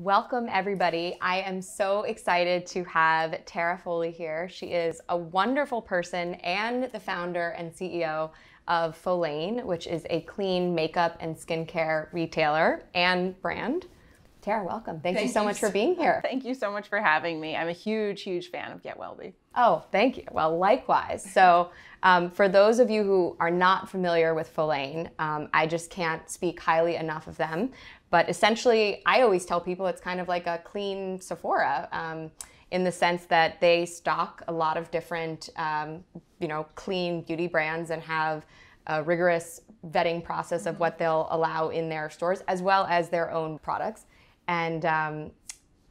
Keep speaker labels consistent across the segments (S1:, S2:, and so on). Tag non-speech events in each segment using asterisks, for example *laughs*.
S1: Welcome, everybody. I am so excited to have Tara Foley here. She is a wonderful person and the founder and CEO of Follain, which is a clean makeup and skincare retailer and brand. Tara, welcome. Thank, thank you so you much so, for being here. *laughs*
S2: Thank you so much for having me. I'm a huge, huge fan of Get Wellbe.
S1: Oh, thank you. Well, likewise. So, um, for those of you who are not familiar with Follain, um, I just can't speak highly enough of them. But essentially, I always tell people it's kind of like a clean Sephora. Um, in the sense that they stock a lot of different, um, you know, clean beauty brands and have a rigorous vetting process of what they'll allow in their stores, as well as their own products. And um,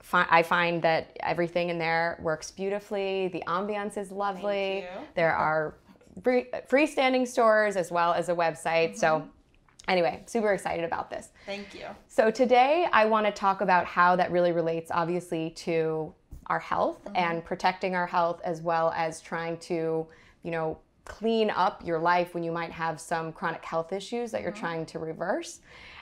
S1: fi- I find that everything in there works beautifully. The ambiance is lovely. There are free- freestanding stores as well as a website. Mm-hmm. So Anyway, super excited about this.
S2: Thank you.
S1: So today I want to talk about how that really relates obviously to our health mm-hmm. and protecting our health as well as trying to, you know, clean up your life when you might have some chronic health issues that you're mm-hmm. trying to reverse.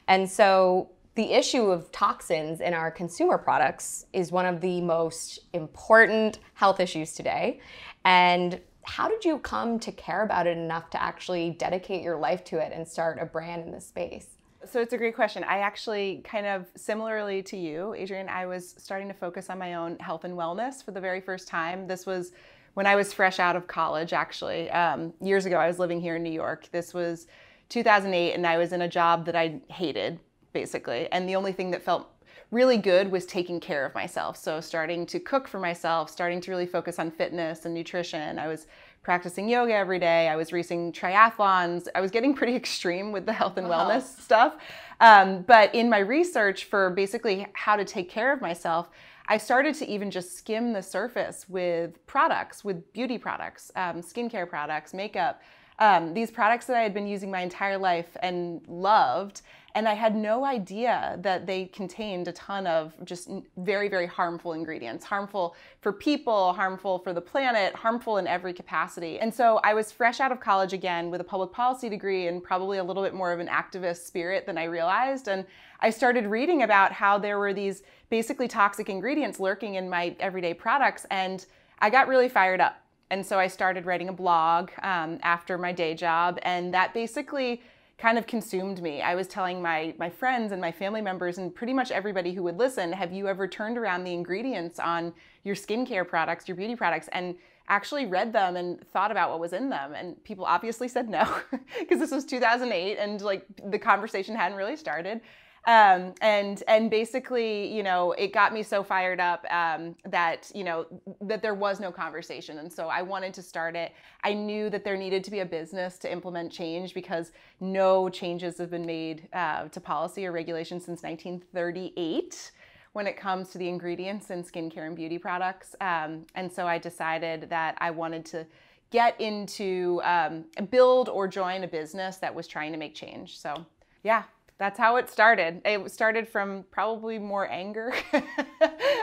S1: And so the issue of toxins in our consumer products is one of the most important health issues today. And how did you come to care about it enough to actually dedicate your life to it and start a brand in this space?
S2: So it's a great question. I actually kind of similarly to you, Adrienne, I was starting to focus on my own health and wellness for the very first time. This was when I was fresh out of college, actually. Um, years ago, I was living here in New York. This was 2008, and I was in a job that I hated, basically. And the only thing that felt really good was taking care of myself. So starting to cook for myself, starting to really focus on fitness and nutrition. I was practicing yoga every day. I was racing triathlons. I was getting *laughs* pretty extreme with the health and wow. wellness stuff. Um, but in my research for basically how to take care of myself, I started to even just skim the surface with products, with beauty products, um, skincare products, makeup, um, these products that I had been using my entire life and loved. And I had no idea that they contained a ton of just very, very harmful ingredients, harmful for people, harmful for the planet, harmful in every capacity. And so I was fresh out of college again with a public policy degree and probably a little bit more of an activist spirit than I realized. And I started reading about how there were these basically toxic ingredients lurking in my everyday products. And I got really fired up. And so I started writing a blog um, after my day job, and that basically kind of consumed me. I was telling my my friends and my family members and pretty much everybody who would listen, have you ever turned around the ingredients on your skincare products, your beauty products and actually read them and thought about what was in them and people obviously said no *laughs* because this was 2008 and like the conversation hadn't really started um, and and basically, you know, it got me so fired up um, that you know that there was no conversation, and so I wanted to start it. I knew that there needed to be a business to implement change because no changes have been made uh, to policy or regulation since 1938 when it comes to the ingredients in skincare and beauty products. Um, and so I decided that I wanted to get into um, build or join a business that was trying to make change. So yeah, that's how it started. It started from probably more anger *laughs* um,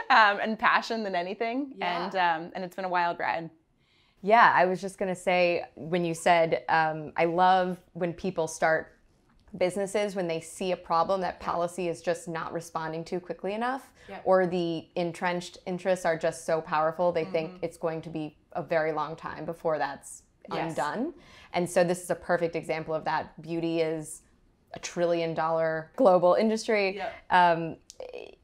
S2: and passion than anything, yeah. and um, and it's been a wild ride.
S1: Yeah, I was just gonna say when you said um, I love when people start businesses when they see a problem that policy is just not responding to quickly enough, yeah. or the entrenched interests are just so powerful they mm-hmm. think it's going to be a very long time before that's yes. undone. And so this is a perfect example of that. Beauty is a trillion dollar global industry. Um,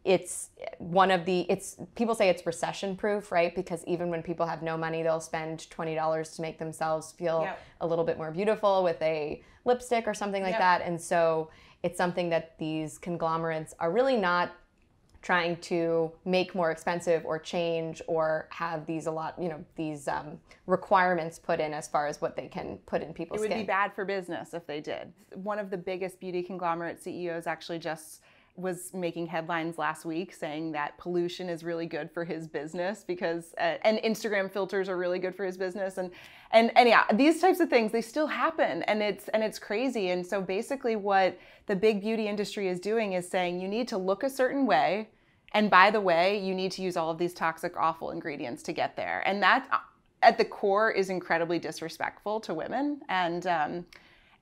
S1: it's one of the it's people say it's recession proof right because even when people have no money they'll spend $20 to make themselves feel yep. a little bit more beautiful with a lipstick or something like yep. that and so it's something that these conglomerates are really not trying to make more expensive or change or have these a lot, you know, these um, requirements put in as far as what they can put in people's
S2: skin. It would
S1: skin.
S2: be bad for business if they did. One of the biggest beauty conglomerate CEOs actually just was making headlines last week saying that pollution is really good for his business because uh, and Instagram filters are really good for his business. And and and yeah these types of things they still happen. And it's and it's crazy. And so basically what the big beauty industry is doing is saying you need to look a certain way. And by the way you need to use all of these toxic awful ingredients to get there. And that at the core is incredibly disrespectful to women. And um,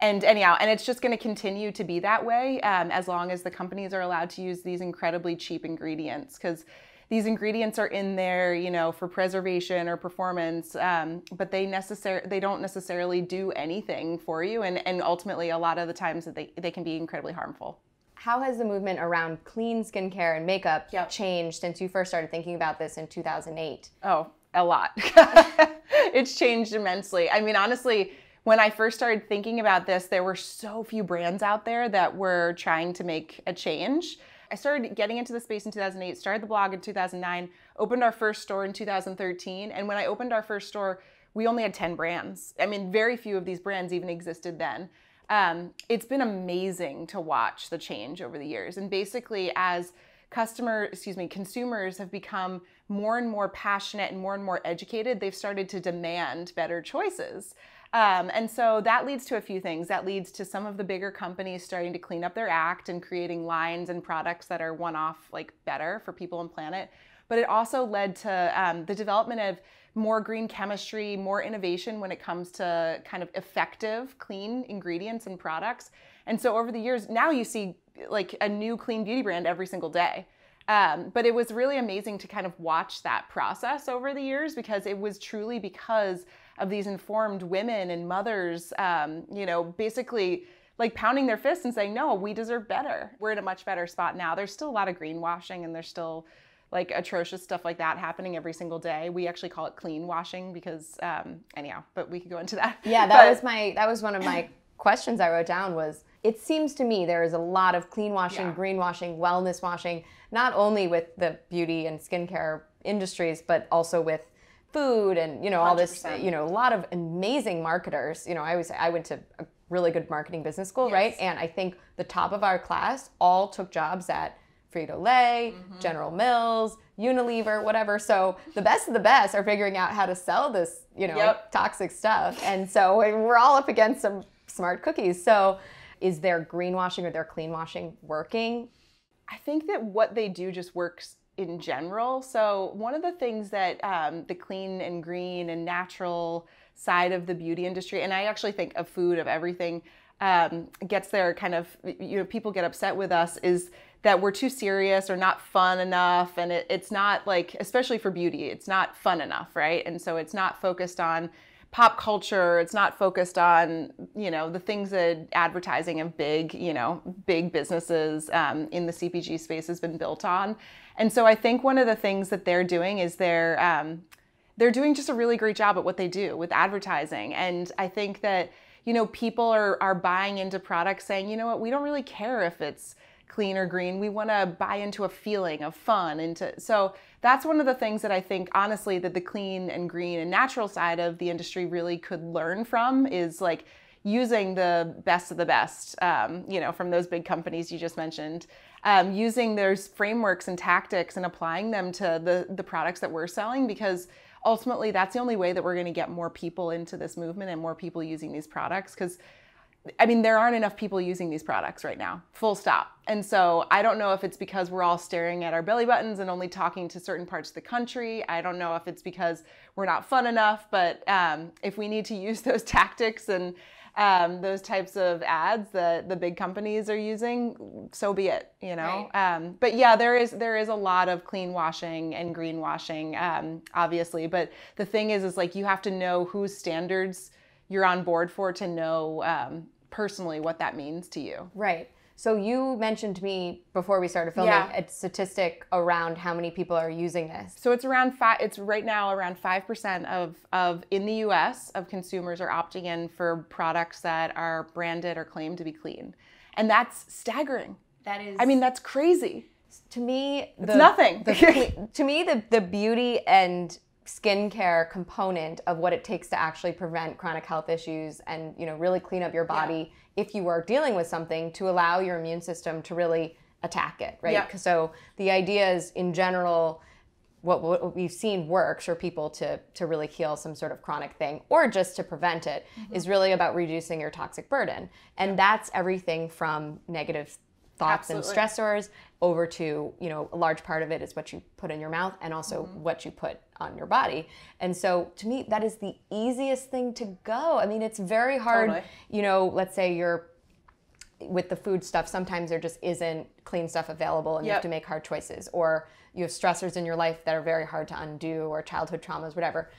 S2: and anyhow, and it's just going to continue to be that way um, as long as the companies are allowed to use these incredibly cheap ingredients because these ingredients are in there, you know, for preservation or performance, um, but they necessar- they don't necessarily do anything for you, and and ultimately a lot of the times that they they can be incredibly harmful.
S1: How has the movement around clean skincare and makeup
S2: Yep.
S1: changed since you first started thinking about this in 2008?
S2: Oh, a lot. *laughs* it's changed immensely. I mean, honestly, when I first started thinking about this, there were so few brands out there that were trying to make a change. I started getting into the space in 2008, started the blog in 2009, opened our first store in 2013. And when I opened our first store, we only had 10 brands. I mean, very few of these brands even existed then. Um, it's been amazing to watch the change over the years. And basically, as customer, excuse me, consumers have become more and more passionate and more and more educated, they've started to demand better choices. Um, and so that leads to a few things. That leads to some of the bigger companies starting to clean up their act and creating lines and products that are one off, like better for people and planet. But it also led to um, the development of more green chemistry, more innovation when it comes to kind of effective, clean ingredients and products. And so over the years, now you see like a new clean beauty brand every single day. Um, but it was really amazing to kind of watch that process over the years because it was truly because of these informed women and mothers, um, you know, basically like pounding their fists and saying, no, we deserve better. We're in a much better spot now. There's still a lot of greenwashing and there's still like atrocious stuff like that happening every single day. We actually call it clean washing because, um, anyhow, but we could go into that.
S1: Yeah, that
S2: But-
S1: was my that was one of my *clears throat* questions I wrote down was it seems to me there is a lot of clean washing,
S2: Yeah.
S1: greenwashing, wellness washing, not only with the beauty and skincare industries, but also with food and you know all this
S2: 100%.
S1: you know a lot of amazing marketers. You know i was i went to a really good marketing business school right? And i think the top of our class all took jobs at frito-lay
S2: Mm-hmm.
S1: general mills unilever whatever. So the best of the best are figuring out how to sell this you know
S2: Yep.
S1: toxic stuff. And so we're all up against some smart cookies. So is their greenwashing or their clean washing working?
S2: I think that what they do just works in general. So, one of the things that um, the clean and green and natural side of the beauty industry, and I actually think of food, of everything, um, gets there kind of, you know, people get upset with us is that we're too serious or not fun enough. And it, it's not like, especially for beauty, it's not fun enough, right? And so, it's not focused on pop culture it's not focused on you know the things that advertising of big you know big businesses um, in the cpg space has been built on. And so i think one of the things that they're doing is they're um, they're doing just a really great job at what they do with advertising. And i think that you know people are are buying into products saying you know what? We don't really care if it's clean or green we want to buy into a feeling of fun into so that's one of the things that i think honestly that the clean and green and natural side of the industry really could learn from is like using the best of the best um, you know from those big companies you just mentioned um, using those frameworks and tactics and applying them to the the products that we're selling because ultimately that's the only way that we're going to get more people into this movement and more people using these products because I mean, there aren't enough people using these products right now, full stop. And so I don't know if it's because we're all staring at our belly buttons and only talking to certain parts of the country. I don't know if it's because we're not fun enough, but um, if we need to *laughs* use those tactics and um, those types of ads that the big companies are using, so be it, you know. Um, but yeah, there is there is a lot of clean washing and greenwashing, um, obviously. But the thing is, is like you have to know whose standards you're on board for to know um, personally what that means to you.
S1: Right. So you mentioned to me before we started filming
S2: Yeah.
S1: a statistic around how many people are using this.
S2: So it's around five. It's right now around five percent of of in the U.S. of consumers are opting in for products that are branded or claimed to be clean, and that's staggering.
S1: That is
S2: I mean, that's crazy.
S1: to me the,
S2: nothing.
S1: the *laughs* to me the the beauty and skincare component of what it takes to actually prevent chronic health issues and you know really clean up your body if you are dealing with something to allow your immune system to really attack it right?
S2: Yeah.
S1: so the idea is in general what, what we've seen works for people to to really heal some sort of chronic thing or just to prevent it mm-hmm. is really about reducing your toxic burden. And that's everything from negative thoughts
S2: Absolutely.
S1: and stressors over to you know a large part of it is what you put in your mouth and also
S2: Mm-hmm.
S1: what you put on your body and so to me that is the easiest thing to go i mean it's very hard
S2: Totally.
S1: you know let's say you're with the food stuff, sometimes there just isn't clean stuff available and you have to make hard choices. Or you have stressors in your life that are very hard to undo, or childhood traumas, whatever.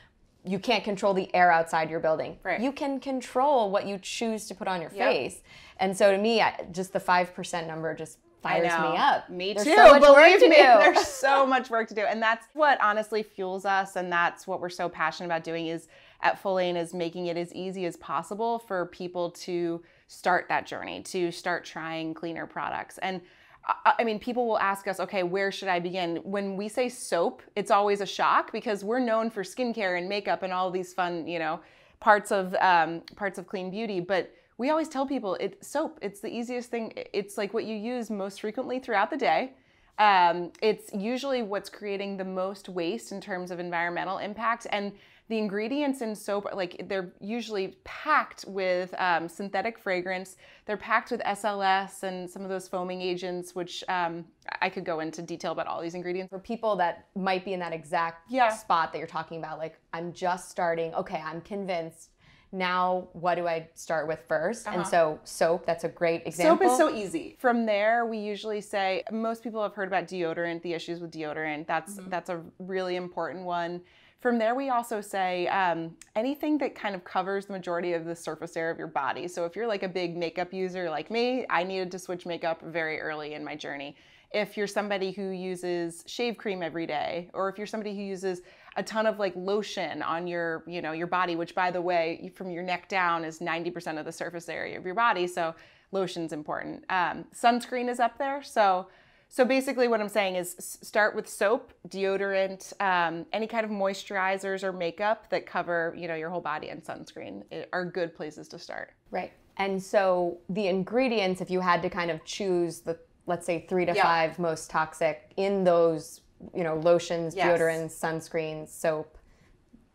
S1: You can't control the air outside your building.
S2: Right.
S1: You can control what you choose to put on your
S2: Yep.
S1: face. And so to me, I, just the 5% number just fires me up.
S2: Me
S1: There's
S2: too.
S1: So much work
S2: Believe
S1: to
S2: me,
S1: do. *laughs*
S2: there's so *laughs* much work to do, and that's what honestly fuels us, and that's what we're so passionate about doing. Is at Follain is making it as easy as possible for people to start that journey, to start trying cleaner products, and. I mean, people will ask us, okay, where should I begin? When we say soap, it's always a shock because we're known for skincare and makeup and all these fun, you know, parts of um, parts of clean beauty. But we always tell people it's soap. It's the easiest thing. It's like what you use most frequently throughout the day. Um, it's usually what's creating the most waste in terms of environmental impact. And the ingredients in soap, like they're usually packed with um, synthetic fragrance. They're packed with SLS and some of those foaming agents, which um, I could go into detail about all these ingredients.
S1: for people that might be in that exact
S2: Yeah.
S1: spot that you're talking about like i'm just starting okay i'm convinced now what do i start with 1st and so soap that's a great example
S2: Uh-huh. Soap is so easy. From there, we usually say most people have heard about deodorant, the issues with deodorant. That's
S1: Mm-hmm.
S2: that's a really important one. From there, we also say um, anything that kind of covers the majority of the surface area of your body. So if you're like a big makeup user like me, I needed to switch makeup very early in my journey. If you're somebody who uses shave cream every day, or if you're somebody who uses a ton of like lotion on your, you know, your body, which by the way, from your neck down is 90% of the surface area of your body. So lotion's important. Um, sunscreen is up there. So, so basically, what I'm saying is start with soap, deodorant, um, any kind of moisturizers or makeup that cover, you know, your whole body, and sunscreen are good places to start.
S1: right and so the ingredients if you had to kind of choose the let's say three to
S2: Yeah.
S1: five most toxic in those you know lotions
S2: Yes.
S1: deodorants sunscreens soap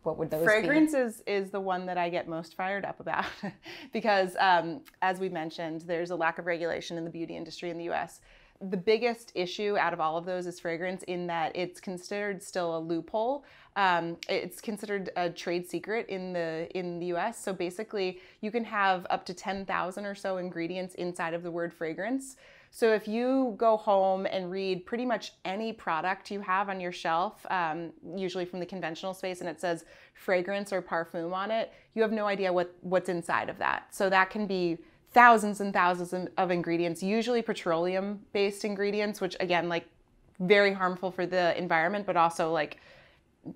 S1: what would those
S2: Fragrance is, is the one that I get most fired up about *laughs* because, um, as we mentioned, there's a lack of regulation in the beauty industry in the US. The biggest issue out of all of those is fragrance, in that it's considered still a loophole. Um, it's considered a trade secret in the in the U.S. So basically, you can have up to ten thousand or so ingredients inside of the word fragrance. So if you go home and read pretty much any product you have on your shelf, um, usually from the conventional space, and it says fragrance or parfum on it, you have no idea what what's inside of that. So that can be thousands and thousands of- ingredients, usually petroleum-based ingredients, which again, like very harmful for the environment, but also like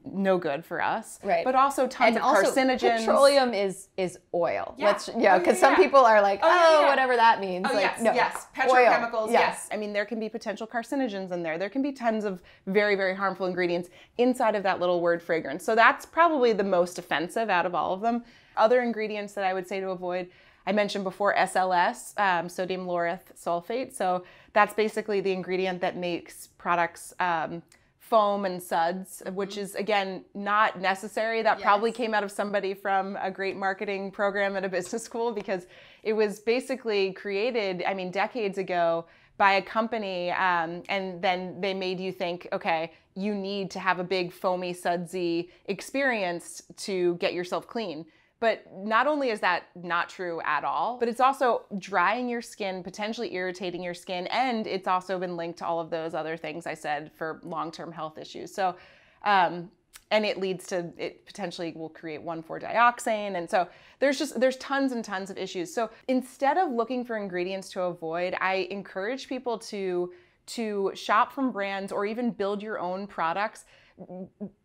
S2: no good for us.
S1: Right.
S2: But also tons
S1: and
S2: of
S1: also
S2: carcinogens.
S1: petroleum is is oil
S2: Yeah.
S1: let's yeah
S2: Oh, yeah,
S1: because some people are like oh, oh,
S2: yeah, yeah.
S1: whatever that means
S2: Oh,
S1: like
S2: yes,
S1: no
S2: yes.
S1: oil.
S2: Petrochemicals,
S1: Yeah.
S2: yes. I mean, there can be potential carcinogens in there. There can be tons of very, very harmful ingredients inside of that little word fragrance. So that's probably the most offensive out of all of them. Other ingredients that I would say to avoid, I mentioned before SLS, um, sodium lauryl sulfate. So that's basically the ingredient that makes products. Um, foam and suds which is again not necessary that probably came out of somebody from a great marketing program at a *laughs* business school because it was basically created i mean decades ago by a company um, and then they made you think okay you need to have a big foamy sudsy experience to get yourself clean but not only is that not true at all, but it's also drying your skin, potentially irritating your skin, and it's also been linked to all of those other things I said for long-term health issues. So, um, and it leads to it potentially will create 1,4-dioxane, and so there's just there's tons and tons of issues. So instead of looking for ingredients to avoid, I encourage people to to shop from brands or even build your own products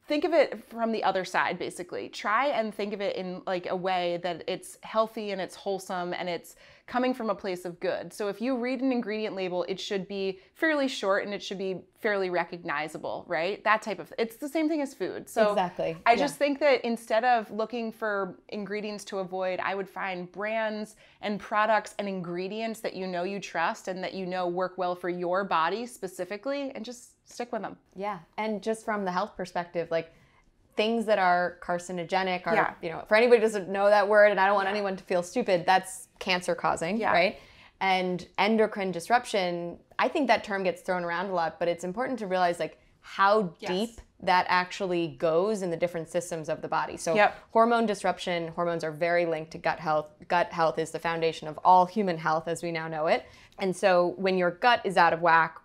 S2: think of it from the other side basically. Try and think of it in like a way that it's healthy and it's wholesome and it's coming from a place of good. So if you read an ingredient label it should be fairly short and it should be fairly recognizable right? That type of it's the same thing as food. So
S1: Exactly,
S2: i
S1: yeah.
S2: just think that instead of looking for ingredients to avoid i would find brands and products and ingredients that you know you trust and that you know work well for your body specifically and just stick with them
S1: Yeah, and just from the health perspective, like things that are carcinogenic are,
S2: Yeah.
S1: you know, for anybody who doesn't know that word, and I don't want anyone to feel stupid, that's cancer causing,
S2: Yeah.
S1: right? And endocrine disruption, I think that term gets thrown around a lot, but it's important to realize like how yes. deep that actually goes in the different systems of the body. So yep. hormone disruption, hormones are very linked to gut health. Gut health is the foundation of all human health as we now know it. And so when your gut is out of whack,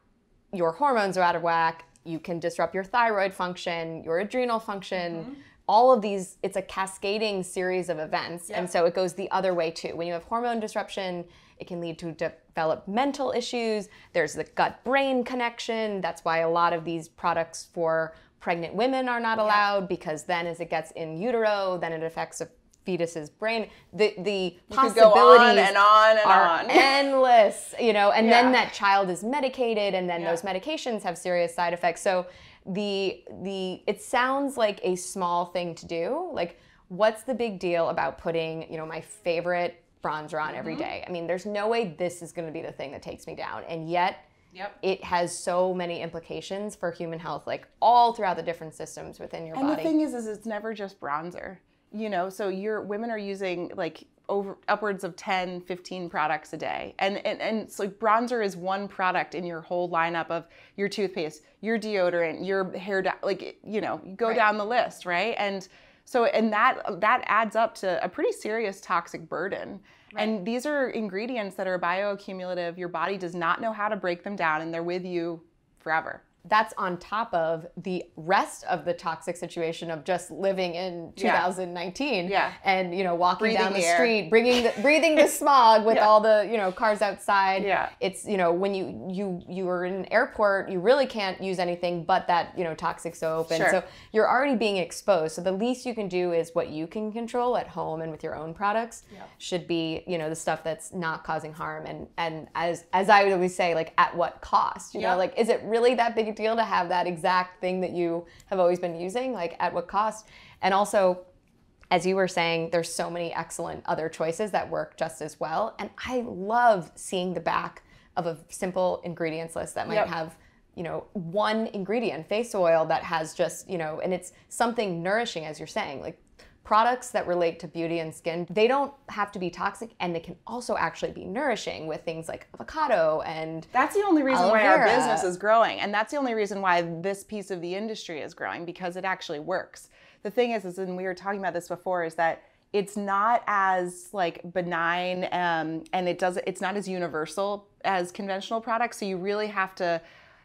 S1: your hormones are out of whack, you can disrupt your thyroid function, your adrenal function. Mm-hmm. All of these, it's a cascading series of events. Yep. And so it goes the other way too. When you have hormone disruption, it can lead to developmental issues. There's the gut brain connection. That's why a lot of these products for pregnant women are not allowed because then as it gets in utero, then it affects a fetus's brain. The the you possibilities
S2: and on and
S1: are
S2: on. *laughs*
S1: endless, you know, and yeah. then that child is medicated and then yeah. those medications have serious side effects. So the the it sounds like a small thing to do. Like what's the big deal about putting, you know, my favorite bronzer on mm-hmm. every day? I mean, there's no way this is going to be the thing that takes me down. And yet Yep. It has so many implications for human health, like all throughout the different systems within your
S2: and
S1: body.
S2: And the thing is, is it's never just bronzer. You know, so your women are using like over upwards of 10, 15 products a day. And and, and so bronzer is one product in your whole lineup of your toothpaste, your deodorant, your hair like you know, go right. down the list, right? And so and that that adds up to a pretty serious toxic burden. Right. And these are ingredients that are bioaccumulative. Your body does not know how to break them down, and they're with you forever
S1: that's on top of the rest of the toxic situation of just living in 2019 yeah. yeah. and you know walking breathing down the, the street bringing the, breathing the smog with *laughs* yeah. all the you know cars outside yeah it's you know when you you you are in an airport you really can't use anything but that you know toxic soap and sure. so you're already being exposed so the least you can do is what you can control at home and with your own products yeah. should be you know the stuff that's not causing harm and and as as i would always say like at what cost you know like is it really that big deal to have that exact thing that you have always been using? Like at what cost? And also, as you were saying, there's so many excellent other choices that work just as well. And I love seeing the back of a simple ingredients list that might yep. have you know one ingredient face oil that has just you know and it's something nourishing as you're saying like products that relate to beauty and skin, they don't have to be toxic and they can also actually be nourishing with things like avocado and
S2: That's the only reason why our business is growing and that's the only reason why this piece of the industry is growing because it actually works. The thing is is and we were talking about this before is that it's not as like benign um, and it does it's not as universal as conventional products so you really have to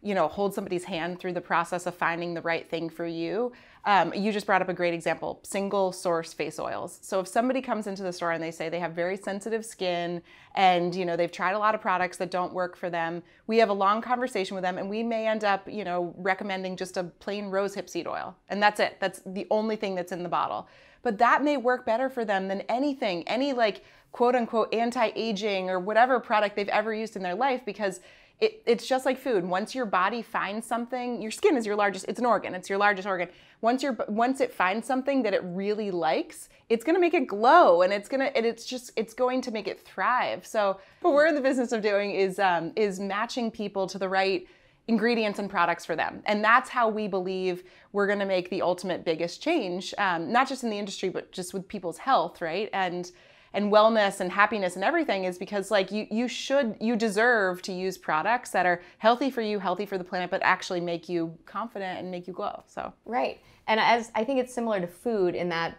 S2: you know, hold somebody's hand through the process of finding the right thing for you. Um, you just brought up a great example single source face oils. So if somebody comes into the store and they say they have very sensitive skin and you know they've tried a lot of products that don't work for them, we have a long conversation with them and we may end up you know recommending just a plain rose hip seed oil and that's it. That's the only thing that's in the bottle. But that may work better for them than anything, any like quote unquote anti aging or whatever product they've ever used in their life because it, it's just like food. Once your body finds something, your skin is your largest, it's an organ, it's your largest organ. Once your once it finds something that it really likes, it's gonna make it glow and it's gonna and it's just it's going to make it thrive. So what we're in the business of doing is um, is matching people to the right ingredients and products for them. And that's how we believe we're going to make the ultimate biggest change, um, not just in the industry, but just with people's health, right? And and wellness and happiness and everything is because like you you should you deserve to use products that are healthy for you, healthy for the planet, but actually make you confident and make you glow. So
S1: right, and as I think it's similar to food in that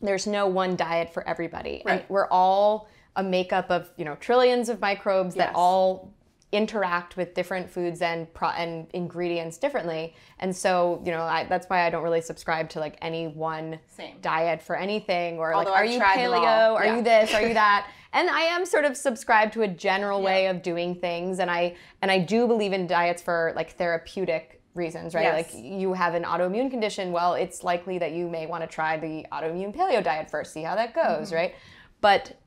S1: there's no one diet for everybody, right. and we're all a makeup of you know trillions of microbes yes. that all interact with different foods and pro- and ingredients differently. And so, you know, I, that's why I don't really subscribe to like any one Same. diet for anything or Although like, are I've you paleo? Are yeah. you this? Are you *laughs* that? and I am sort of subscribed to a general yeah. way of doing things. And I and I do believe in diets for like therapeutic reasons, right? Yes. Like you have an autoimmune condition, well, it's likely that you may want to try the autoimmune paleo diet first, see how that goes, mm-hmm. right? But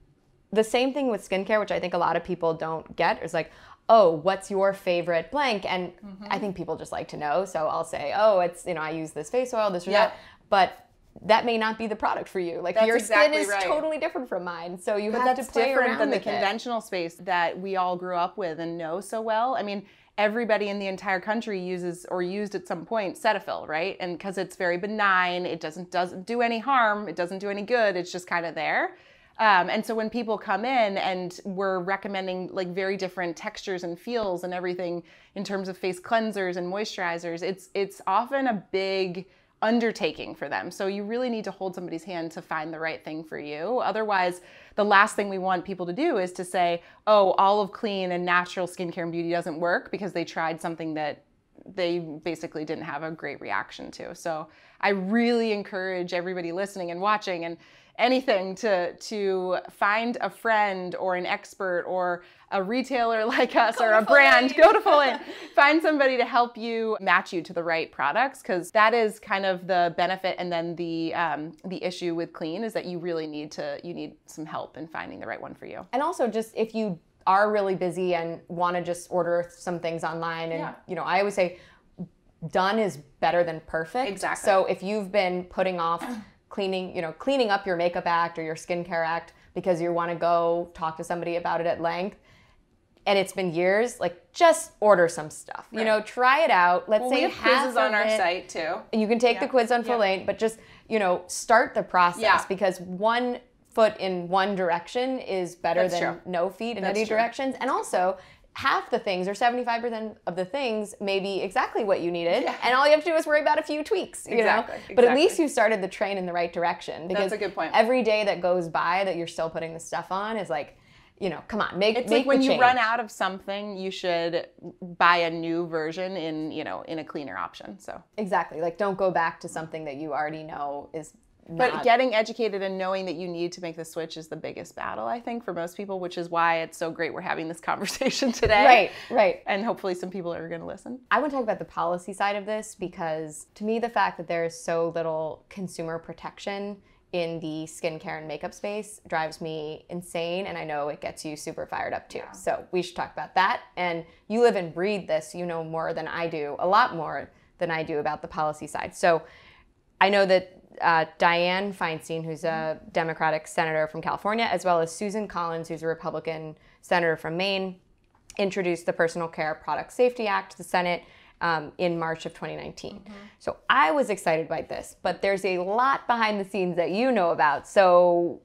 S1: the same thing with skincare, which I think a lot of people don't get, is like, oh, what's your favorite blank? And mm-hmm. I think people just like to know. So I'll say, oh, it's, you know, I use this face oil, this or that. But that may not be the product for you. Like that's your exactly skin is right. totally different from mine. So you but have to play different
S2: than the
S1: it.
S2: conventional space that we all grew up with and know so well. I mean, everybody in the entire country uses or used at some point Cetaphil, right? And because it's very benign, it doesn't doesn't do any harm, it doesn't do any good, it's just kind of there. Um, and so when people come in and we're recommending like very different textures and feels and everything in terms of face cleansers and moisturizers, it's it's often a big undertaking for them. So you really need to hold somebody's hand to find the right thing for you. Otherwise, the last thing we want people to do is to say, "Oh, all of clean and natural skincare and beauty doesn't work because they tried something that they basically didn't have a great reaction to." So I really encourage everybody listening and watching and anything to to find a friend or an expert or a retailer *laughs* like us
S1: go
S2: or a brand go to Full *laughs* find somebody to help you match you to the right products because that is kind of the benefit and then the um, the issue with clean is that you really need to you need some help in finding the right one for you.
S1: And also just if you are really busy and want to just order some things online and yeah. you know i always say done is better than perfect.
S2: Exactly.
S1: So if you've been putting off *clears throat* cleaning, you know, cleaning up your makeup act or your skincare act because you want to go talk to somebody about it at length and it's been years, like just order some stuff. Right. You know, try it out. Let's
S2: well,
S1: say
S2: we have quizzes on our it, site too.
S1: And You can take yeah. the quiz on Full yeah. but just you know, start the process yeah. because one foot in one direction is better That's than true. no feet in That's any true. directions. And also, half the things or 75% of the things may be exactly what you needed yeah. and all you have to do is worry about a few tweaks you
S2: exactly,
S1: know
S2: exactly.
S1: but at least you started the train in the right direction
S2: because That's a good point.
S1: every day that goes by that you're still putting the stuff on is like you know, come on, make
S2: it's
S1: make
S2: like when
S1: you
S2: run out of something, you should buy a new version in you know in a cleaner option. So
S1: exactly, like don't go back to something that you already know is
S2: but getting educated and knowing that you need to make the switch is the biggest battle, I think, for most people, which is why it's so great we're having this *laughs* conversation today.
S1: Right, right.
S2: And hopefully some people are going to listen.
S1: I want to talk about the policy side of this because to me, the fact that there is so little consumer protection in the skincare and makeup space drives me insane and I know it gets you super fired up too. Yeah. So we should talk about that. And you live and breathe this, you know more than I do, a lot more than I do about the policy side. So I know that uh, Dianne Feinstein, who's a Democratic senator from California, as well as Susan Collins, who's a Republican senator from Maine, introduced the Personal Care Product Safety Act to the Senate um, in March of 2019. Mm-hmm. So I was excited by this, but there's a lot behind the scenes that you know about. So,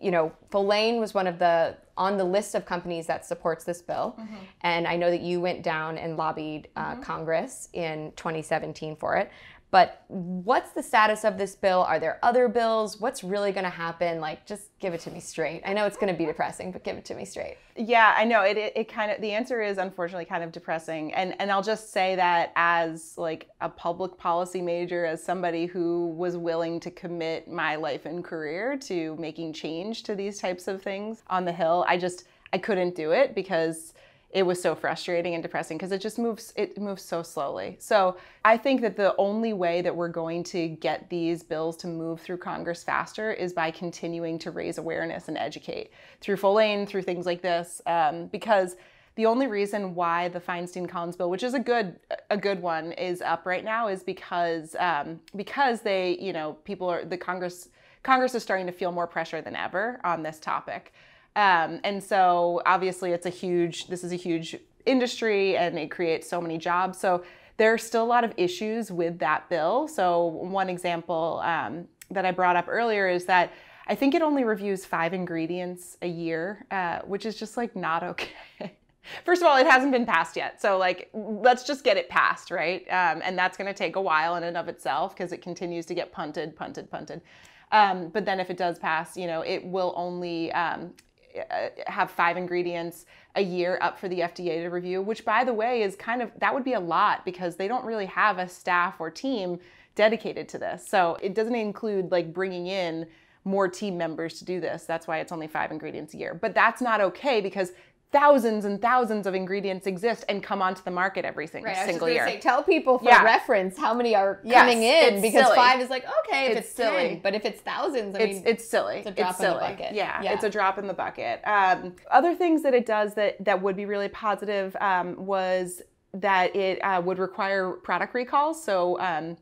S1: you know, Follain was one of the on the list of companies that supports this bill, mm-hmm. and I know that you went down and lobbied uh, mm-hmm. Congress in 2017 for it. But what's the status of this bill? Are there other bills? What's really going to happen? Like, just give it to me straight. I know it's going to be depressing, but give it to me straight.
S2: Yeah, I know. It, it, it, kind of, the answer is unfortunately kind of depressing. And, and I'll just say that as like a public policy major, as somebody who was willing to commit my life and career to making change to these types of things on the Hill, I just, I couldn't do it because it was so frustrating and depressing because it just moves it moves so slowly. So I think that the only way that we're going to get these bills to move through Congress faster is by continuing to raise awareness and educate through Follain, through things like this, um, because the only reason why the Feinstein Collins bill, which is a good a good one, is up right now is because um, because they you know people are the Congress Congress is starting to feel more pressure than ever on this topic. Um, and so obviously it's a huge, this is a huge industry and it creates so many jobs. So there are still a lot of issues with that bill. So one example um, that I brought up earlier is that I think it only reviews five ingredients a year, uh, which is just like not okay. *laughs* First of all, it hasn't been passed yet. So, like, let's just get it passed, right? Um, and that's going to take a while in and of itself because it continues to get punted, punted, punted. Um, but then if it does pass, you know, it will only um, Uh, have five ingredients a year up for the FDA to review, which by the way is kind of that would be a lot because they don't really have a staff or team dedicated to this. So it doesn't include like bringing in more team members to do this. That's why it's only five ingredients a year. But that's not okay because thousands and thousands of ingredients exist and come onto the market every single, right, single year. Say,
S1: tell people for yeah. reference how many are yes, coming in because silly. five is like okay if it's, it's silly, 10, but if it's thousands, I
S2: it's,
S1: mean,
S2: it's silly.
S1: It's a drop
S2: it's silly.
S1: in the bucket.
S2: Yeah, yeah, it's a drop in the bucket. Um, other things that it does that that would be really positive um, was that it uh, would require product recalls. So. Um,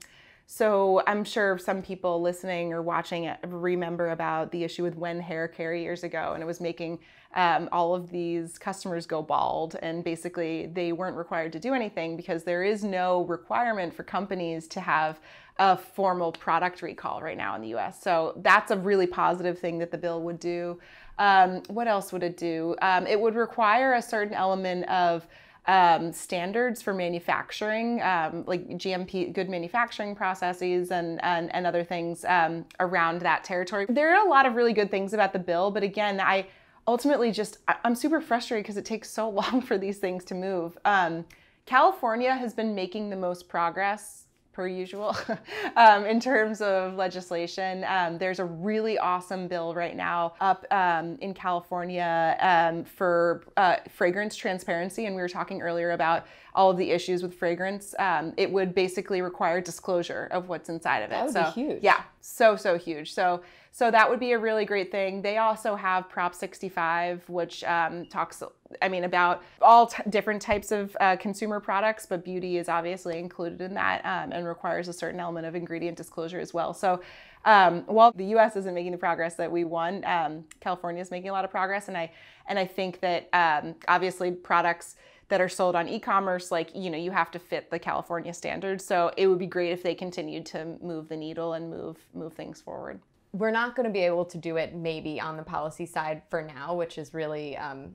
S2: So I'm sure some people listening or watching it remember about the issue with Wen Hair Care years ago, and it was making um, all of these customers go bald, and basically they weren't required to do anything because there is no requirement for companies to have a formal product recall right now in the U.S. So that's a really positive thing that the bill would do. Um, what else would it do? Um, it would require a certain element of um, standards for manufacturing, um, like GMP, good manufacturing processes, and and, and other things um, around that territory. There are a lot of really good things about the bill, but again, I ultimately just I'm super frustrated because it takes so *laughs* long for these things to move. Um, California has been making the most progress per usual *laughs* um, in terms of legislation. Um, there's a really awesome bill right now up um, in California um, for uh, fragrance transparency, and we were talking earlier about all of the issues with fragrance. Um, it would basically require disclosure of what's inside of it.
S1: That would
S2: so,
S1: be huge.
S2: Yeah, so so huge. So so that would be a really great thing. They also have Prop 65, which um, talks, I mean, about all different types of uh, consumer products, but beauty is obviously included in that um, and requires a certain element of ingredient disclosure as well. So um, while the U.S. isn't making the progress that we want, um, California is making a lot of progress, and I and I think that um, obviously products that are sold on e-commerce like you know you have to fit the california standards so it would be great if they continued to move the needle and move move things forward
S1: we're not going to be able to do it maybe on the policy side for now, which is really. Um,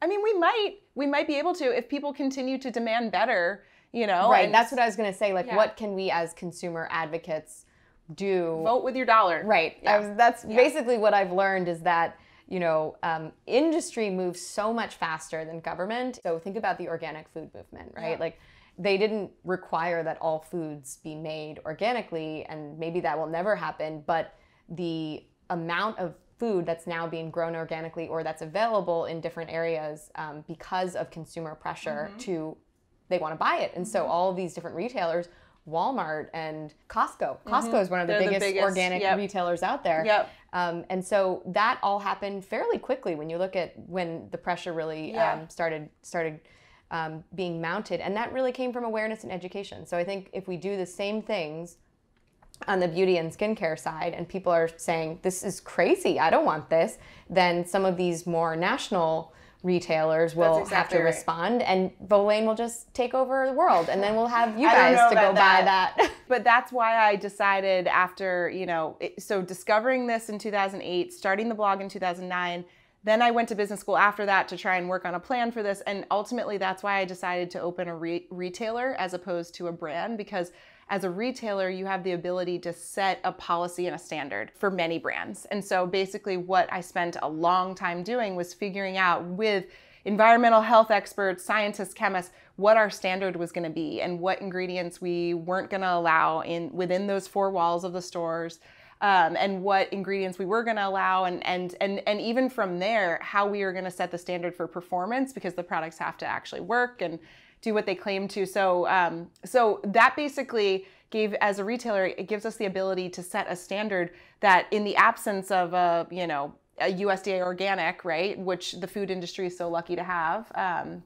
S2: I mean, we might we might be able to if people continue to demand better. You know,
S1: right? That's what I was going to say. Like, yeah. what can we as consumer advocates do?
S2: Vote with your dollar.
S1: Right. Yeah. Was, that's yeah. basically what I've learned is that you know, um, industry moves so much faster than government. So think about the organic food movement, right? Yeah. Like they didn't require that all foods be made organically, and maybe that will never happen, but the amount of food that's now being grown organically or that's available in different areas um, because of consumer pressure mm-hmm. to they want to buy it and so mm-hmm. all of these different retailers walmart and costco costco mm-hmm. is one of the biggest, the biggest, organic yep. retailers out there
S2: yep.
S1: Um, and so that all happened fairly quickly when you look at when the pressure really yeah. um, started started um, being mounted and that really came from awareness and education so i think if we do the same things on the beauty and skincare side and people are saying this is crazy i don't want this then some of these more national retailers will exactly have to right. respond and Follain will just take over the world and then we'll have *laughs* you guys to go that. buy that. *laughs*
S2: but that's why I decided after, you know, so discovering this in 2008, starting the blog in 2009, then I went to business school after that to try and work on a plan for this and ultimately that's why I decided to open a re- retailer as opposed to a brand because as a retailer, you have the ability to set a policy and a standard for many brands. And so basically, what I spent a long time doing was figuring out with environmental health experts, scientists, chemists, what our standard was going to be and what ingredients we weren't going to allow in within those four walls of the stores. Um, and what ingredients we were going to allow and, and and and even from there how we are going to set the standard for performance because the products have to actually work and do what they claim to. So, um, so that basically gave, as a retailer, it gives us the ability to set a standard that, in the absence of a, you know, a USDA organic, right, which the food industry is so lucky to have. Um,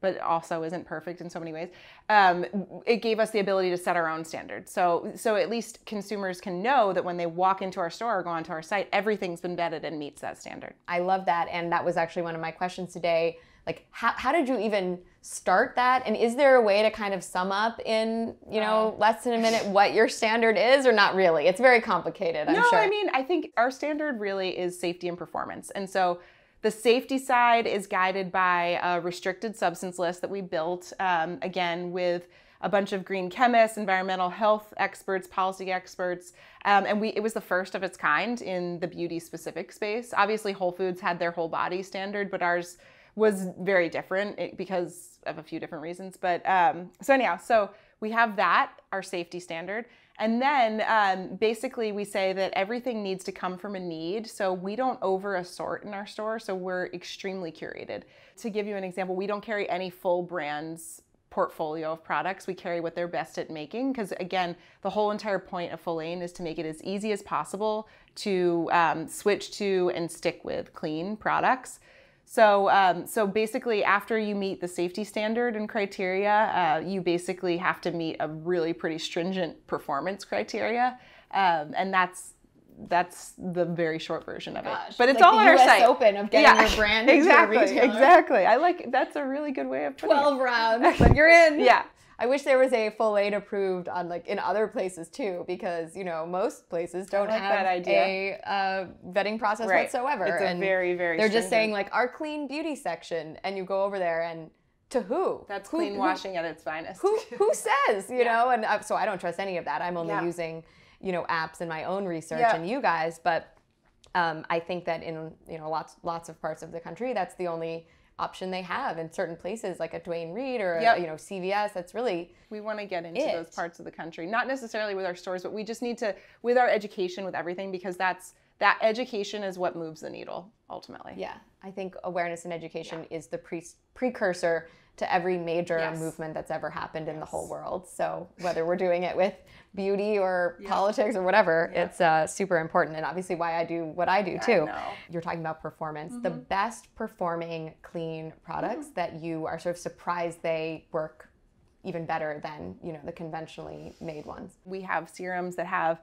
S2: but also isn't perfect in so many ways. Um, it gave us the ability to set our own standards. So, so at least consumers can know that when they walk into our store or go onto our site, everything's been vetted and meets that standard.
S1: I love that, and that was actually one of my questions today like how, how did you even start that? And is there a way to kind of sum up in you know less than a minute what your standard is or not really? It's very complicated i'm
S2: no,
S1: sure.
S2: I mean i think our standard really is safety and performance. And so the safety side is guided by a restricted substance list that we built um, again with a bunch of green chemists, environmental health experts, policy experts, um, and we it was the first of its kind in the beauty specific space. Obviously, Whole Foods had their whole body standard, but ours was very different eh, because of a few different reasons. But um, so anyhow, so we have that our safety standard, and then um, basically we say that everything needs to come from a need. So we don't over assort in our store. So we're extremely curated. To give you an example, we don't carry any full brands portfolio of products. We carry what they're best at making because, again, the whole entire point of Follain is to make it as easy as possible to um, switch to and stick with clean products. So, um, so basically, after you meet the safety standard and criteria, uh, you basically have to meet a really pretty stringent performance criteria, um, and that's that's the very short version of
S1: Gosh,
S2: it. But it's
S1: like
S2: all on our
S1: US
S2: site.
S1: Open of getting your *laughs* brand
S2: exactly, exactly. I like that's a really good way of putting
S1: Twelve rounds, *laughs* but you're in.
S2: Yeah.
S1: I wish there was a Follain approved on like in other places too, because you know most places don't
S2: like
S1: have
S2: that idea.
S1: a uh, vetting process
S2: Right.
S1: whatsoever.
S2: It's a
S1: and
S2: very, very
S1: They're just saying like our clean beauty section, and you go over there and to who?
S2: That's
S1: Who-
S2: clean
S1: who-
S2: washing at its finest.
S1: Who *laughs* who says? You know, and uh, so I don't trust any of that. I'm only
S2: Yeah.
S1: using you know apps in my own research
S2: Yeah.
S1: and you guys, but um, I think that in you know lots lots of parts of the country, that's the only option they have in certain places like a Duane Reade or a,
S2: Yep.
S1: you know CVS. That's really
S2: we want to get into
S1: It.
S2: those parts of the country not necessarily with our stores but we just need to with our education with everything because that's that education is what moves the needle ultimately
S1: Yeah, I think awareness and education is the pre- precursor to every major
S2: Yes.
S1: movement that's ever happened in the whole world. So whether we're doing it with beauty or politics or whatever, it's uh, super important, and obviously why I do what I do too.
S2: know.
S1: You're talking about performance. The best performing clean products that you are sort of surprised they work even better than you know the conventionally made ones.
S2: we have serums that have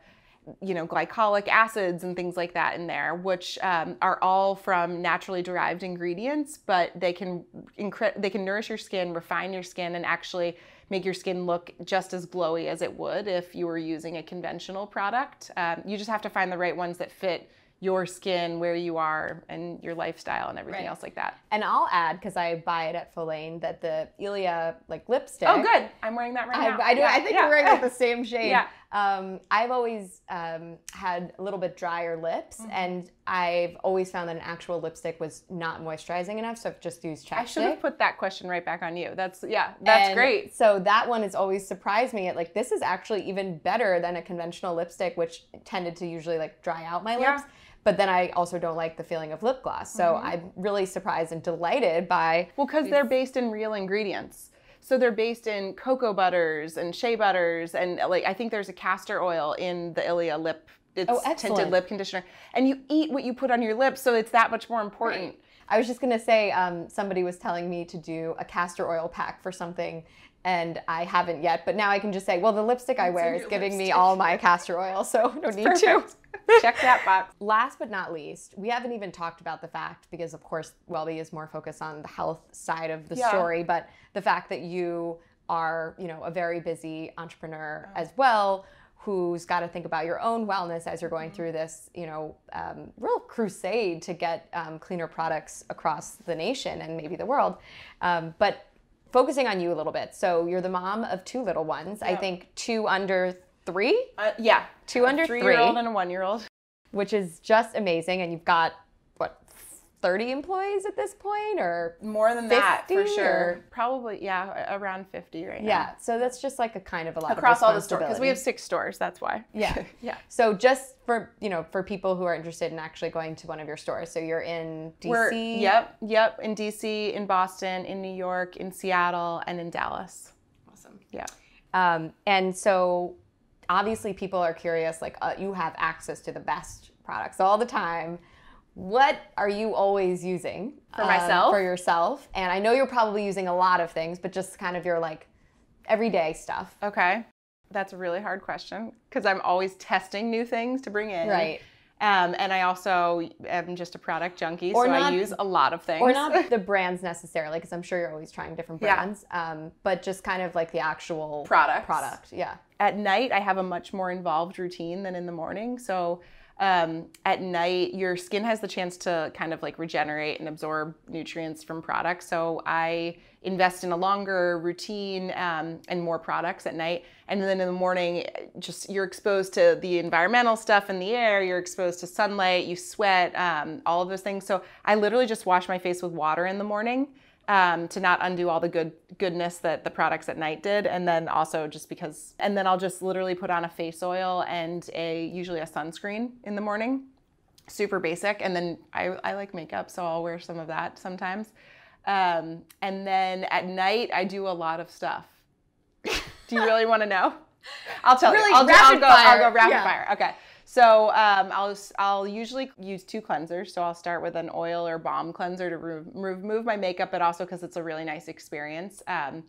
S2: you know glycolic acids and things like that in there which um, are all from naturally derived ingredients but they can incre- they can nourish your skin refine your skin and actually make your skin look just as glowy as it would if you were using a conventional product um, you just have to find the right ones that fit your skin where you are and your lifestyle and everything
S1: Right.
S2: else like that
S1: And I'll add because I buy it at Follain that the Ilia like lipstick.
S2: oh good i'm wearing that right
S1: I,
S2: now
S1: I do.
S2: Yeah,
S1: I think
S2: yeah.
S1: you're wearing like the same shade.
S2: Yeah.
S1: Um, I've always um, had a little bit drier lips,
S2: Mm-hmm.
S1: and I've always found that an actual lipstick was not moisturizing enough, so I've just used chapstick.
S2: i should have put that question right back on you that's yeah that's
S1: And
S2: great
S1: So that one has always surprised me. At like this is actually even better than a conventional lipstick, which tended to usually like dry out my
S2: Yeah.
S1: lips. But then I also don't like the feeling of lip gloss. So
S2: Mm-hmm.
S1: I'm really surprised and delighted by
S2: Well, because they're based in real ingredients. So they're based in cocoa butters and shea butters, and like I think there's a castor oil in the Ilia lip. It's
S1: Oh,
S2: tinted lip conditioner, and you eat what you put on your lips, so it's that much more important.
S1: I was just gonna say, um, somebody was telling me to do a castor oil pack for something, and I haven't yet. But now I can just say, well, the lipstick I wear is giving me all my castor oil, so *laughs* no need to. *laughs*
S2: Check that box.
S1: Last but not least, we haven't even talked about the fact because, of course, Wellbe is more focused on the health side of the
S2: Yeah.
S1: story, but the fact that you are, you know, a very busy entrepreneur as well, who's got to think about your own wellness as you're going
S2: Mm-hmm.
S1: through this, you know, um, real crusade to get um, cleaner products across the nation and maybe the world. Um, but focusing on you a little bit. So you're the mom of two little ones. I think two under three,
S2: Uh, yeah,
S1: two under
S2: three
S1: three
S2: year old and a one year old.
S1: which is just amazing. And you've got 30 employees at this point, or
S2: More than that, for sure.
S1: or-
S2: Probably, yeah, around 50 right now.
S1: yeah. So that's just like a kind of a lot
S2: Across
S1: of
S2: all the stores, because we have six stores, that's why.
S1: Yeah. *laughs*
S2: yeah.
S1: So just for you know, for people who are interested in actually going to one of your stores, so you're in DC.
S2: We're, yep, yep, in DC, in Boston, in New York, in Seattle, and in Dallas.
S1: Awesome.
S2: Yeah.
S1: Um, and so obviously people are curious, like uh, you have access to the best products all the time. What are you always using
S2: For
S1: um,
S2: myself?
S1: For yourself, and I know you're probably using a lot of things, but just kind of your like everyday stuff.
S2: Okay. That's a really hard question because I'm always testing new things to bring in.
S1: Right.
S2: Um, and I also am just a product junkie,
S1: Or
S2: so
S1: not-
S2: I use a lot of things.
S1: Or not *laughs* the brands necessarily, because I'm sure you're always trying different
S2: Yeah.
S1: brands. Um, but just kind of like the actual
S2: Products.
S1: Product, yeah.
S2: At night, I have a much more involved routine than in the morning. So um, at night, your skin has the chance to kind of like regenerate and absorb nutrients from products. So I invest in a longer routine um, and more products at night. And then in the morning, just you're exposed to the environmental stuff in the air, you're exposed to sunlight, you sweat, um, all of those things. So I literally just wash my face with water in the morning. Um, to not undo all the good goodness that the products at night did, and then also just because, and then I'll just literally put on a face oil and a usually a sunscreen in the morning, super basic. And then I, I like makeup, so I'll wear some of that sometimes. Um, and then at night I do a lot of stuff. do you really want to know? *laughs* I'll tell
S1: Really,
S2: you. I'll, do-
S1: rapid
S2: I'll go. I'll go rapid
S1: Yeah.
S2: fire. Okay. So um, I'll I'll usually use two cleansers. So I'll start with an oil or balm cleanser to re- remove my makeup, but also because it's a really nice experience. Um,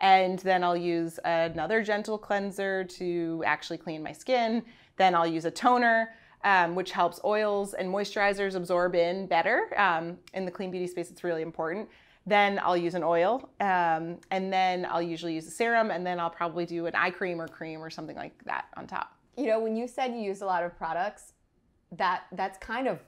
S2: and then I'll use another gentle cleanser to actually clean my skin. Then I'll use a toner. Um, which helps oils and moisturizers absorb in better. Um, in the clean beauty space, it's really important. Then I'll use an oil, um, and then I'll usually use a serum, and then I'll probably do an eye cream or cream or something like that on top.
S1: You know, when you said you use a lot of products, that that's kind of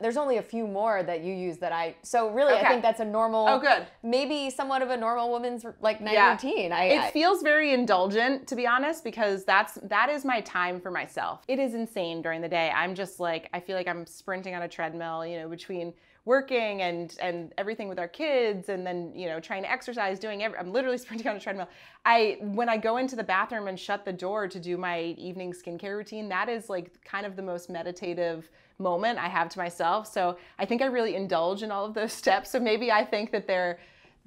S1: there's only a few more that you use that I. So really, okay. I think that's a normal.
S2: Oh, good.
S1: Maybe somewhat of a normal woman's like night yeah. routine. I,
S2: it
S1: I,
S2: feels very indulgent, to be honest, because that's that is my time for myself. It is insane during the day. I'm just like I feel like I'm sprinting on a treadmill. You know, between working and and everything with our kids and then you know trying to exercise doing every, i'm literally *laughs* sprinting on a treadmill i when i go into the bathroom and shut the door to do my evening skincare routine that is like kind of the most meditative moment I have to myself. So I think I really indulge in all of those *laughs* steps. So maybe I think that they're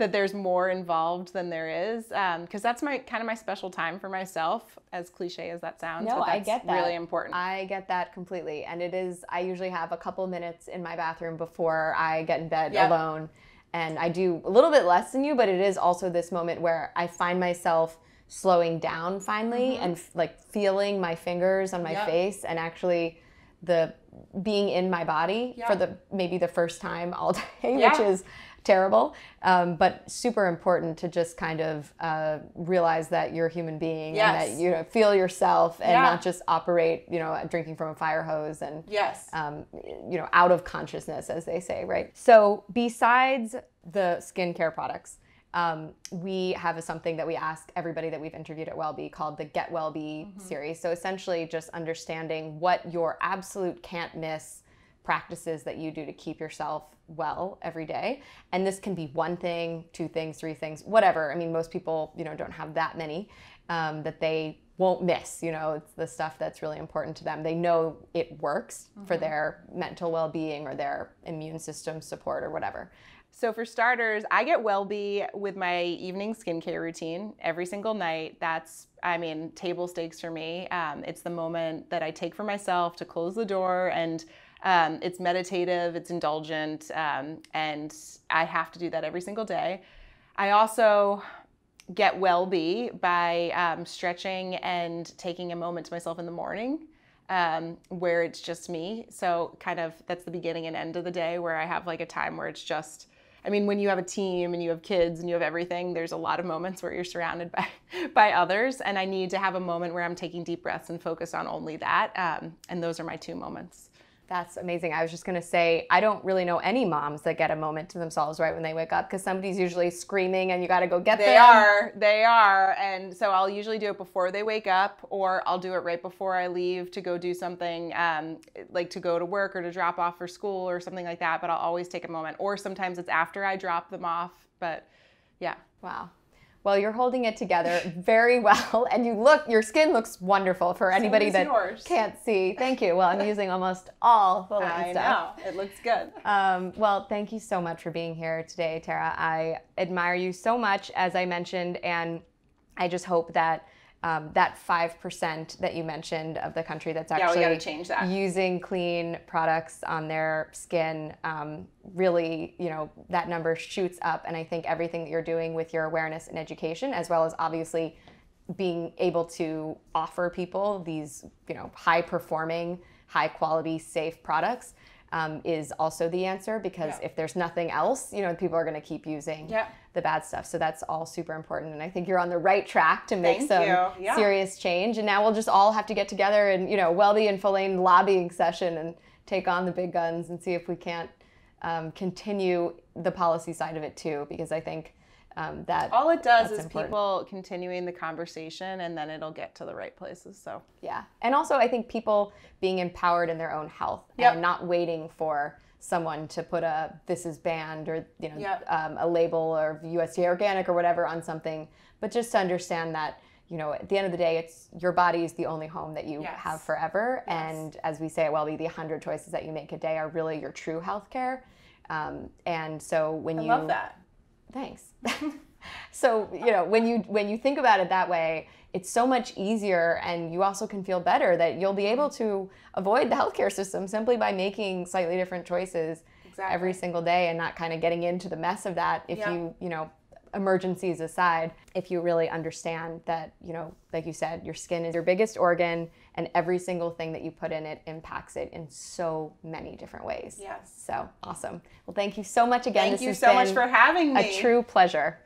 S2: that there's more involved than there is because um, that's my kind of my special time for myself as cliche as that sounds
S1: no i get that
S2: really important
S1: i get that completely and it is i usually have a couple minutes in my bathroom before i get in bed yep. alone and i do a little bit less than you but it is also this moment where i find myself slowing down finally mm-hmm. and like feeling my fingers on my yep. face and actually the being in my body yeah. for the maybe the first time all *laughs* day, yeah. which is terrible, um, but super important to just kind of uh, realize that you're a human being yes. and that you know feel yourself and yeah. not just operate, you know, drinking from a fire hose and
S2: yes,
S1: um, you know, out of consciousness, as they say, right? So besides the skincare products, um, we have a, something that we ask everybody that we've interviewed at WellBe called the Get WellBe mm-hmm. series. So essentially, just understanding what your absolute can't miss practices that you do to keep yourself well every day. And this can be one thing, two things, three things, whatever. I mean, most people, you know, don't have that many um, that they won't miss. You know, it's the stuff that's really important to them. They know it works mm-hmm. for their mental well-being or their immune system support or whatever.
S2: So for starters, I get WellBe with my evening skincare routine every single night. That's, I mean, table stakes for me. Um, it's the moment that I take for myself to close the door, and um, it's meditative, it's indulgent, um, and I have to do that every single day. I also get WellBe by um, stretching and taking a moment to myself in the morning. Um, where it's just me. So, kind of that's the beginning and end of the day where I have like a time where it's just I mean, when you have a team and you have kids and you have everything, there's a lot of moments where you're surrounded by *laughs* by others, and I need to have a moment where I'm taking deep breaths and focus on only that. Um, and those are my two moments.
S1: That's amazing. I was just going to say, I don't really know any moms that get a moment to themselves right when they wake up because somebody's usually screaming and you got to go get
S2: they
S1: them.
S2: They are. They are. And so I'll usually do it before they wake up or I'll do it right before I leave to go do something um, like to go to work or to drop off for school or something like that. But I'll always take a moment. Or sometimes it's after I drop them off. But yeah.
S1: Wow. Well, you're holding it together very well, *laughs* and you look, your skin looks wonderful for anybody so that yours. can't see. Thank you. Well, I'm *laughs* using almost all the light I
S2: stuff. know. It looks good.
S1: Um, well, thank you so much for being here today, Tara. I admire you so much, as I mentioned, and I just hope that um, that 5% that you mentioned of the country that's actually
S2: yeah,
S1: using clean products on their skin um, really you know that number shoots up. And i think everything that you're doing with your awareness and education as well as obviously being able to offer people these you know high performing high quality safe products um, is also the answer because yeah. if there's nothing else, you know, people are going to keep using yeah. the bad stuff. So that's all super important. And I think you're on the right track to make Thank some yeah. serious change. And now we'll just all have to get together and, you know, WellBe and Follain lobbying session and take on the big guns and see if we can't um, continue the policy side of it too, because I think um, that
S2: all it does is important. people continuing the conversation and then it'll get to the right places so
S1: yeah and also i think people being empowered in their own health yep. and not waiting for someone to put a this is banned or you know yep. um, a label or usda organic or whatever on something but just to understand that you know at the end of the day it's your body is the only home that you yes. have forever yes. and as we say at WellBe the 100 choices that you make a day are really your true health care um, and so when
S2: I
S1: you
S2: love that
S1: Thanks. *laughs* so you know when you when you think about it that way it's so much easier and you also can feel better that you'll be able to avoid the healthcare system simply by making slightly different choices exactly. every single day and not kind of getting into the mess of that if yeah. you you know emergencies aside if you really understand that you know like you said your skin is your biggest organ and every single thing that you put in it impacts it in so many different ways.
S2: Yes.
S1: So awesome. Well thank you so much again.
S2: Thank this you so much for having me.
S1: a true pleasure